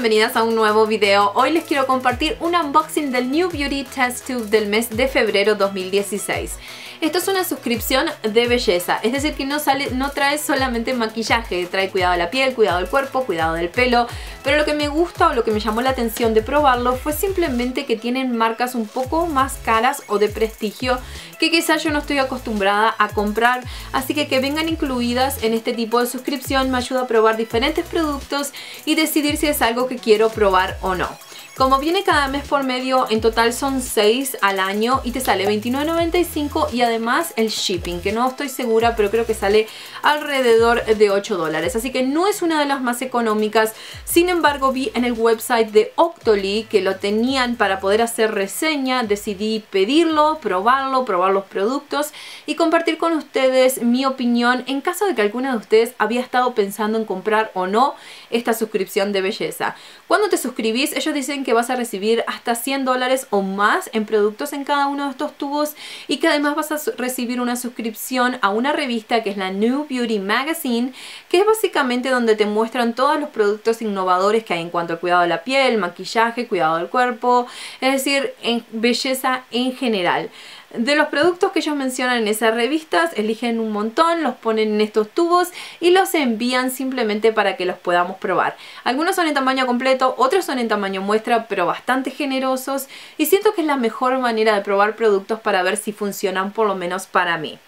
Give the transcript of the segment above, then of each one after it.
bienvenidas a un nuevo video. Hoy les quiero compartir un unboxing del New Beauty Test Tube del mes de febrero 2016. Esto es una suscripción de belleza, es decir que no, sale, no trae solamente maquillaje, trae cuidado de la piel, cuidado del cuerpo, cuidado del pelo, pero lo que me gusta o lo que me llamó la atención de probarlo fue simplemente que tienen marcas un poco más caras o de prestigio que quizás yo no estoy acostumbrada a comprar, así que que vengan incluidas en este tipo de suscripción me ayuda a probar diferentes productos y decidir si es algo que quiero probar o no. Como viene cada mes por medio, en total son 6 al año y te sale $29.95 y además el shipping, que no estoy segura, pero creo que sale alrededor de 8 dólares. Así que no es una de las más económicas. Sin embargo, vi en el website de Octoly que lo tenían para poder hacer reseña. Decidí pedirlo, probarlo, probar los productos y compartir con ustedes mi opinión en caso de que alguna de ustedes había estado pensando en comprar o no esta suscripción de belleza. Cuando te suscribís, ellos dicen que que vas a recibir hasta 100 dólares o más en productos en cada uno de estos tubos y que además vas a recibir una suscripción a una revista que es la New Beauty Magazine que es básicamente donde te muestran todos los productos innovadores que hay en cuanto al cuidado de la piel, maquillaje, cuidado del cuerpo, es decir, en belleza en general. De los productos que ellos mencionan en esas revistas, eligen un montón, los ponen en estos tubos y los envían simplemente para que los podamos probar. Algunos son en tamaño completo, otros son en tamaño muestra, pero bastante generosos y siento que es la mejor manera de probar productos para ver si funcionan por lo menos para mí.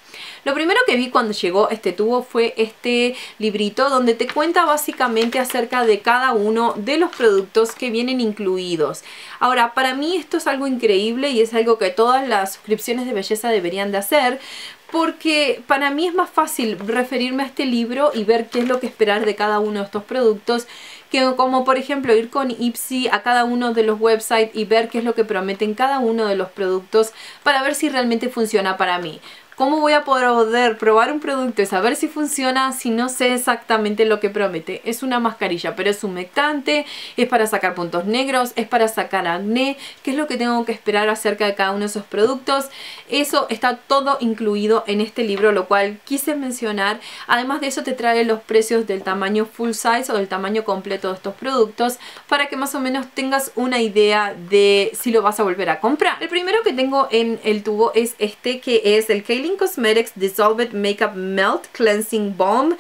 Lo primero que vi cuando llegó este tubo fue este librito donde te cuenta básicamente acerca de cada uno de los productos que vienen incluidos. Ahora, para mí esto es algo increíble y es algo que todas las suscripciones de belleza deberían de hacer porque para mí es más fácil referirme a este libro y ver qué es lo que esperar de cada uno de estos productos que como por ejemplo ir con Ipsy a cada uno de los websites y ver qué es lo que prometen cada uno de los productos para ver si realmente funciona para mí. ¿Cómo voy a poder probar un producto y saber si funciona si no sé exactamente lo que promete? Es una mascarilla, pero es humectante, es para sacar puntos negros, es para sacar acné. ¿Qué es lo que tengo que esperar acerca de cada uno de esos productos? Eso está todo incluido en este libro, lo cual quise mencionar. Además de eso te trae los precios del tamaño full size o del tamaño completo de estos productos para que más o menos tengas una idea de si lo vas a volver a comprar. El primero que tengo en el tubo es este que es el Kaylin Cosmetics Dissolved Makeup Melt Cleansing Balm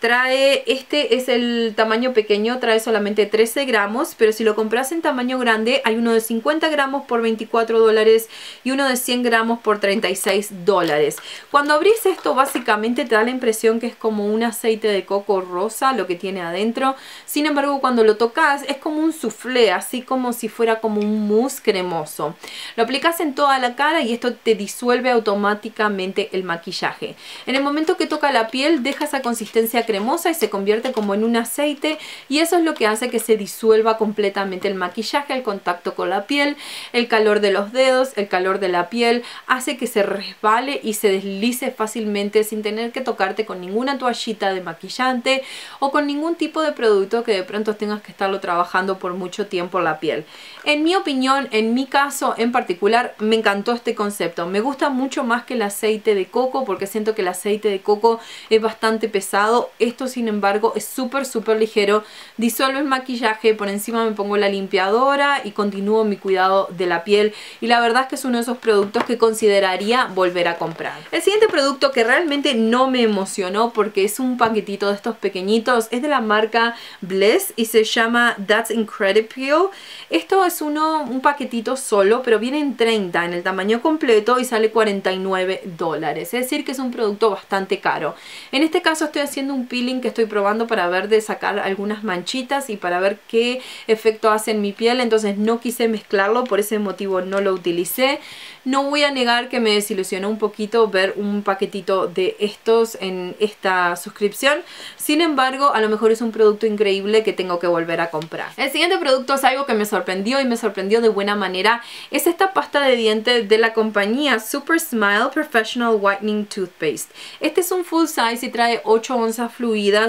Trae, este es el tamaño pequeño, trae solamente 13 gramos, pero si lo compras en tamaño grande hay uno de 50 gramos por 24 dólares y uno de 100 gramos por 36 dólares. Cuando abrís esto básicamente te da la impresión que es como un aceite de coco rosa lo que tiene adentro. Sin embargo cuando lo tocas es como un soufflé, así como si fuera como un mousse cremoso. Lo aplicas en toda la cara y esto te disuelve automáticamente el maquillaje. En el momento que toca la piel deja esa consistencia cremosa y se convierte como en un aceite y eso es lo que hace que se disuelva completamente el maquillaje, el contacto con la piel, el calor de los dedos, el calor de la piel, hace que se resbale y se deslice fácilmente sin tener que tocarte con ninguna toallita de maquillante o con ningún tipo de producto que de pronto tengas que estarlo trabajando por mucho tiempo la piel. En mi opinión, en mi caso en particular, me encantó este concepto. Me gusta mucho más que el aceite de coco porque siento que el aceite de coco es bastante pesado esto sin embargo es súper súper ligero, disuelve el maquillaje, por encima me pongo la limpiadora y continúo mi cuidado de la piel y la verdad es que es uno de esos productos que consideraría volver a comprar. El siguiente producto que realmente no me emocionó porque es un paquetito de estos pequeñitos, es de la marca Bless y se llama That's Incredible. Esto es uno, un paquetito solo, pero viene en 30 en el tamaño completo y sale 49 dólares. Es decir que es un producto bastante caro. En este caso estoy haciendo un peeling que estoy probando para ver de sacar algunas manchitas y para ver qué efecto hace en mi piel. Entonces no quise mezclarlo, por ese motivo no lo utilicé. No voy a negar que me desilusionó un poquito ver un paquetito de estos en esta suscripción. Sin embargo, a lo mejor es un producto increíble que tengo que volver a comprar. El siguiente producto es algo que me sorprendió y me sorprendió de buena manera. Es esta pasta de dientes de la compañía Super Smile Professional Whitening Toothpaste. Este es un full size y trae 8 onzas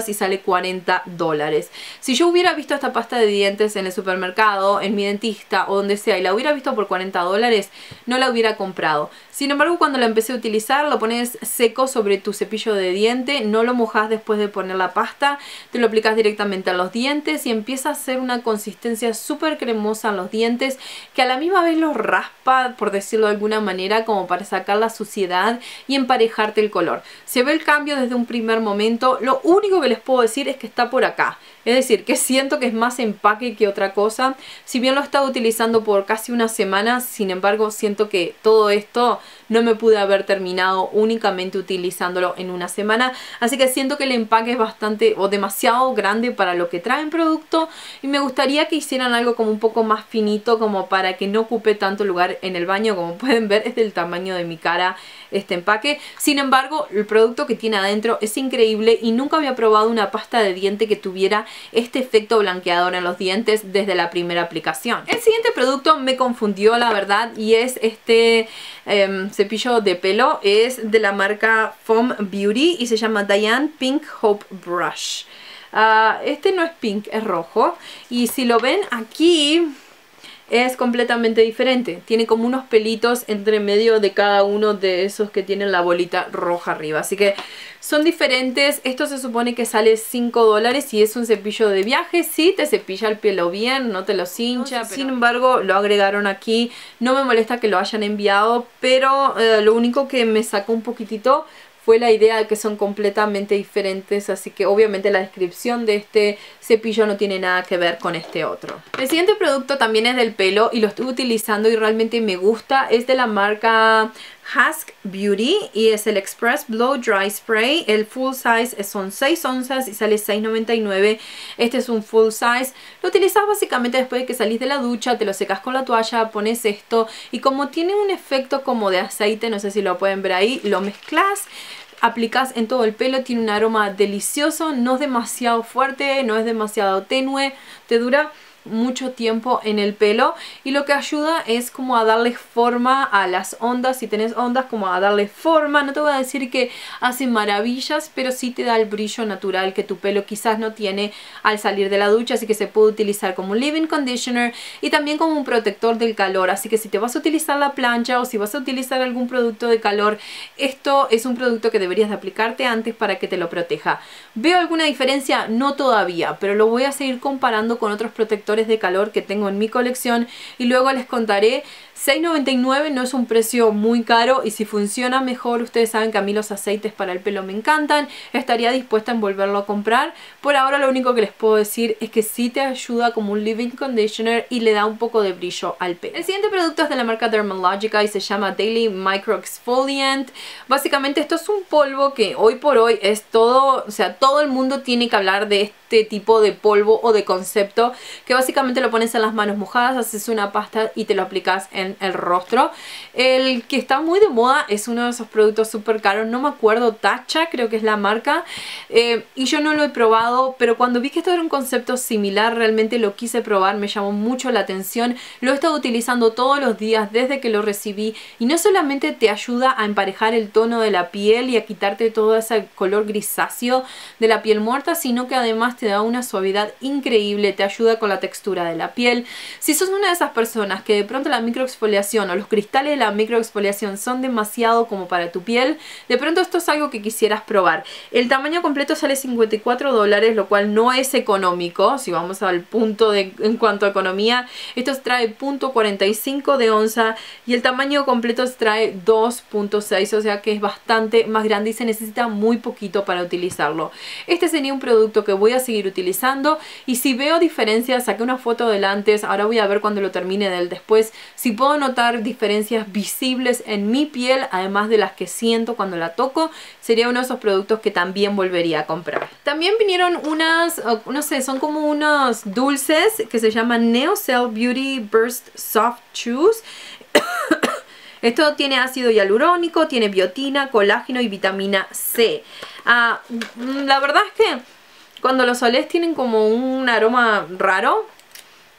y sale 40 dólares. Si yo hubiera visto esta pasta de dientes en el supermercado, en mi dentista o donde sea y la hubiera visto por 40 dólares, no la hubiera comprado. Sin embargo, cuando la empecé a utilizar, lo pones seco sobre tu cepillo de diente, no lo mojas después de poner la pasta, te lo aplicas directamente a los dientes y empieza a hacer una consistencia súper cremosa en los dientes que a la misma vez los raspa, por decirlo de alguna manera, como para sacar la suciedad y emparejarte el color. Se ve el cambio desde un primer momento, lo único que les puedo decir es que está por acá. Es decir, que siento que es más empaque que otra cosa. Si bien lo he estado utilizando por casi una semana, sin embargo siento que todo esto no me pude haber terminado únicamente utilizándolo en una semana. Así que siento que el empaque es bastante o demasiado grande para lo que trae el producto. Y me gustaría que hicieran algo como un poco más finito como para que no ocupe tanto lugar en el baño. Como pueden ver es del tamaño de mi cara este empaque. Sin embargo, el producto que tiene adentro es increíble y nunca había probado una pasta de diente que tuviera este efecto blanqueador en los dientes desde la primera aplicación. El siguiente producto me confundió la verdad y es este em, cepillo de pelo. Es de la marca Foam Beauty y se llama Diane Pink Hope Brush. Ah, este no es pink, es rojo. Y si lo ven aquí es completamente diferente. Tiene como unos pelitos entre medio de cada uno de esos que tienen la bolita roja arriba. Así que son diferentes. Esto se supone que sale 5 dólares y es un cepillo de viaje. Sí, te cepilla el pelo bien, no te lo cincha. Sin embargo, lo agregaron aquí. No me molesta que lo hayan enviado, pero eh, lo único que me sacó un poquitito fue la idea de que son completamente diferentes, así que obviamente la descripción de este cepillo no tiene nada que ver con este otro. El siguiente producto también es del pelo y lo estoy utilizando y realmente me gusta, es de la marca Husk Beauty y es el Express Blow Dry Spray. El full size son 6 onzas y sale $6.99. Este es un full size. Lo utilizas básicamente después de que salís de la ducha, te lo secas con la toalla, pones esto y como tiene un efecto como de aceite, no sé si lo pueden ver ahí, lo mezclas aplicas en todo el pelo, tiene un aroma delicioso, no es demasiado fuerte, no es demasiado tenue, te dura mucho tiempo en el pelo y lo que ayuda es como a darle forma a las ondas, si tenés ondas como a darle forma, no te voy a decir que hace maravillas, pero sí te da el brillo natural que tu pelo quizás no tiene al salir de la ducha, así que se puede utilizar como un leave-in conditioner y también como un protector del calor, así que si te vas a utilizar la plancha o si vas a utilizar algún producto de calor, esto es un producto que deberías de aplicarte antes para que te lo proteja. ¿Veo alguna diferencia? No todavía, pero lo voy a seguir comparando con otros protectores de calor que tengo en mi colección y luego les contaré $6.99 no es un precio muy caro y si funciona mejor, ustedes saben que a mí los aceites para el pelo me encantan, estaría dispuesta en volverlo a comprar. Por ahora lo único que les puedo decir es que sí te ayuda como un living conditioner y le da un poco de brillo al pelo. El siguiente producto es de la marca Dermalogica y se llama Daily Micro Exfoliant. Básicamente esto es un polvo que hoy por hoy es todo, o sea, todo el mundo tiene que hablar de este tipo de polvo o de concepto que básicamente lo pones en las manos mojadas, haces una pasta y te lo aplicas en el rostro. El que está muy de moda es uno de esos productos súper caros, no me acuerdo, Tacha creo que es la marca. Eh, y yo no lo he probado, pero cuando vi que esto era un concepto similar, realmente lo quise probar, me llamó mucho la atención. Lo he estado utilizando todos los días desde que lo recibí y no solamente te ayuda a emparejar el tono de la piel y a quitarte todo ese color grisáceo de la piel muerta, sino que además te da una suavidad increíble, te ayuda con la textura de la piel. Si sos una de esas personas que de pronto la micro o los cristales de la microexfoliación son demasiado como para tu piel, de pronto esto es algo que quisieras probar. El tamaño completo sale 54 dólares, lo cual no es económico, si vamos al punto de en cuanto a economía. Esto trae .45 de onza y el tamaño completo trae 2.6, o sea que es bastante más grande y se necesita muy poquito para utilizarlo. Este sería un producto que voy a seguir utilizando y si veo diferencias, saqué una foto del antes, ahora voy a ver cuando lo termine del después, si puedo notar diferencias visibles en mi piel, además de las que siento cuando la toco, sería uno de esos productos que también volvería a comprar. También vinieron unas, no sé, son como unos dulces que se llaman Neocell Beauty Burst Soft Chews. Esto tiene ácido hialurónico, tiene biotina, colágeno y vitamina C. Ah, la verdad es que cuando los olés tienen como un aroma raro,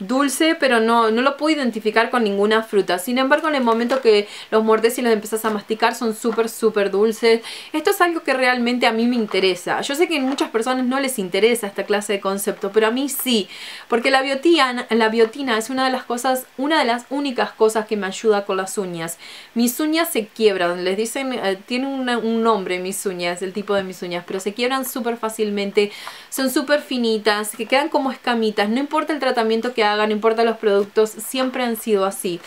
dulce, pero no, no lo puedo identificar con ninguna fruta. Sin embargo, en el momento que los mordes y los empezás a masticar, son súper, súper dulces. Esto es algo que realmente a mí me interesa. Yo sé que a muchas personas no les interesa esta clase de concepto, pero a mí sí. Porque la biotina, la biotina es una de las cosas, una de las únicas cosas que me ayuda con las uñas. Mis uñas se quiebran, les dicen, eh, tiene un nombre mis uñas, el tipo de mis uñas, pero se quiebran súper fácilmente, son súper finitas, que quedan como escamitas, no importa el tratamiento que no importa los productos, siempre han sido así.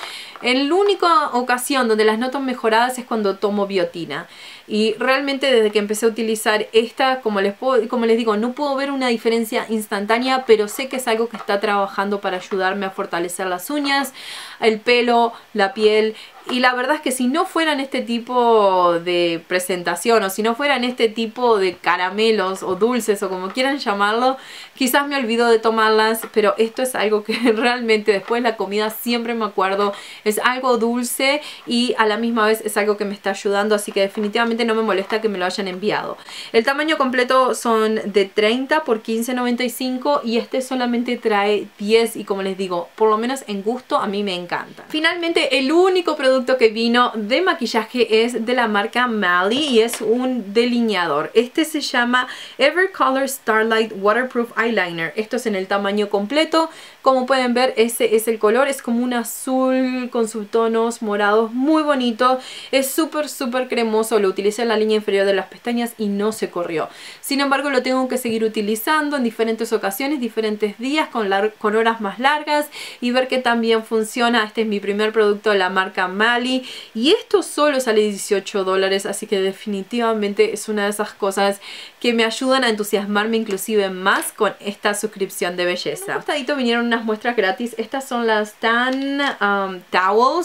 En la única ocasión donde las noto mejoradas es cuando tomo biotina. Y realmente desde que empecé a utilizar esta, como les, como les digo, no puedo ver una diferencia instantánea, pero sé que es algo que está trabajando para ayudarme a fortalecer las uñas, el pelo, la piel y la verdad es que si no fueran este tipo de presentación o si no fueran este tipo de caramelos o dulces o como quieran llamarlo, quizás me olvido de tomarlas, pero esto es algo que realmente después de la comida siempre me acuerdo. Algo dulce y a la misma vez es algo que me está ayudando, así que definitivamente no me molesta que me lo hayan enviado. El tamaño completo son de 30 por 15.95 y este solamente trae 10 y como les digo, por lo menos en gusto a mí me encanta. Finalmente el único producto que vino de maquillaje es de la marca Mally y es un delineador. Este se llama Evercolor Starlight Waterproof Eyeliner. Esto es en el tamaño completo. Como pueden ver, ese es el color. Es como un azul con subtonos morados muy bonito. Es súper, súper cremoso. Lo utilicé en la línea inferior de las pestañas y no se corrió. Sin embargo, lo tengo que seguir utilizando en diferentes ocasiones, diferentes días, con, con horas más largas y ver que también funciona. Este es mi primer producto de la marca Mally y esto solo sale 18 dólares, así que definitivamente es una de esas cosas que me ayudan a entusiasmarme inclusive más con esta suscripción de belleza. En costadito vinieron unas muestras gratis. Estas son las Tan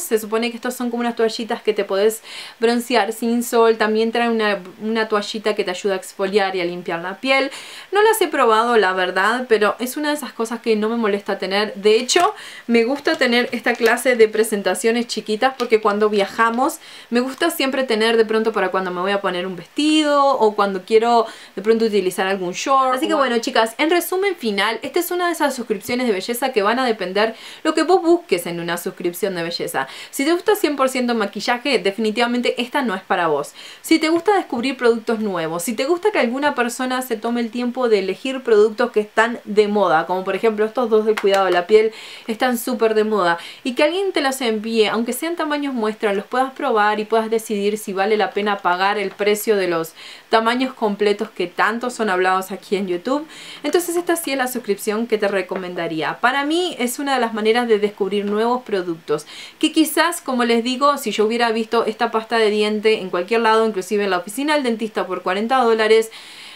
Se supone que estos son como unas toallitas que te puedes broncear sin sol. También trae una, una toallita que te ayuda a exfoliar y a limpiar la piel. No las he probado, la verdad, pero es una de esas cosas que no me molesta tener. De hecho, me gusta tener esta clase de presentaciones chiquitas porque cuando viajamos me gusta siempre tener de pronto para cuando me voy a poner un vestido o cuando quiero de pronto utilizar algún short. Así que bueno chicas, en resumen final, esta es una de esas suscripciones de belleza que van a depender lo que vos busques en una suscripción de belleza. Si te gusta 100% maquillaje, definitivamente esta no es para vos. Si te gusta descubrir productos nuevos, si te gusta que alguna persona se tome el tiempo de elegir productos que están de moda, como por ejemplo estos dos del cuidado de la piel, están súper de moda, y que alguien te los envíe, aunque sean tamaños muestra, los puedas probar y puedas decidir si vale la pena pagar el precio de los tamaños completos que tanto son hablados aquí en YouTube. Entonces esta sí es la suscripción que te recomendaría. Para mí es una de las maneras de descubrir nuevos productos que quizás, como les digo, si yo hubiera visto esta pasta de diente en cualquier lado, inclusive en la oficina del dentista por 40 dólares,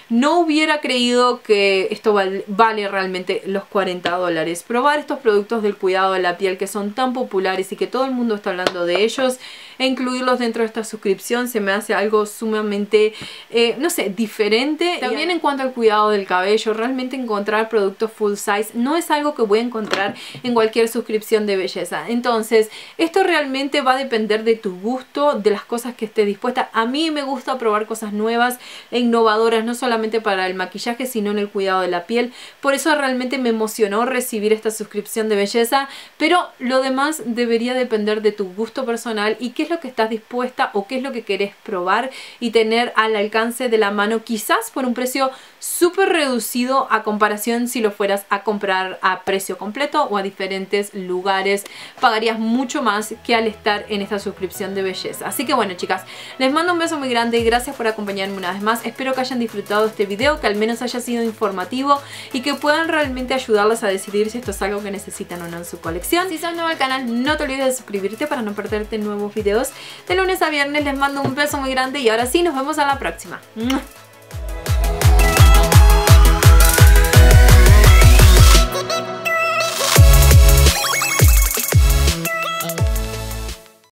no hubiera creído que esto vale, realmente los 40 dólares. Probar estos productos del cuidado de la piel que son tan populares y que todo el mundo está hablando de ellos e incluirlos dentro de esta suscripción se me hace algo sumamente, eh, no sé, diferente. También en cuanto al cuidado del cabello, realmente encontrar productos full size no es algo que voy a encontrar en cualquier suscripción de belleza. Entonces, esto realmente va a depender de tu gusto, de las cosas que estés dispuesta. A mí me gusta probar cosas nuevas e innovadoras, no solamente para el maquillaje, sino en el cuidado de la piel. Por eso realmente me emocionó recibir esta suscripción de belleza, pero lo demás debería depender de tu gusto personal y que lo que estás dispuesta o qué es lo que querés probar y tener al alcance de la mano quizás por un precio súper reducido a comparación si lo fueras a comprar a precio completo o a diferentes lugares pagarías mucho más que al estar en esta suscripción de belleza. Así que bueno chicas les mando un beso muy grande y gracias por acompañarme una vez más. Espero que hayan disfrutado este video que al menos haya sido informativo y que puedan realmente ayudarlas a decidir si esto es algo que necesitan o no en su colección. Si sos nuevo al canal no te olvides de suscribirte para no perderte nuevos de lunes a viernes les mando un beso muy grande y ahora sí nos vemos a la próxima